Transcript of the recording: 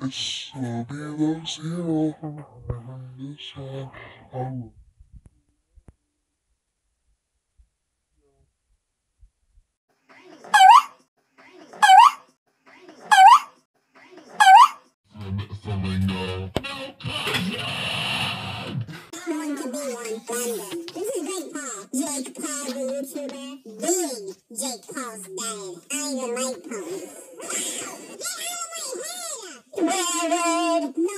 It's will be those heroes in this song. Oh. Flamingo. I'm going to be one. This is Jake Paul. YouTuber. Jake Paul's dad. I even like Paul. Good night.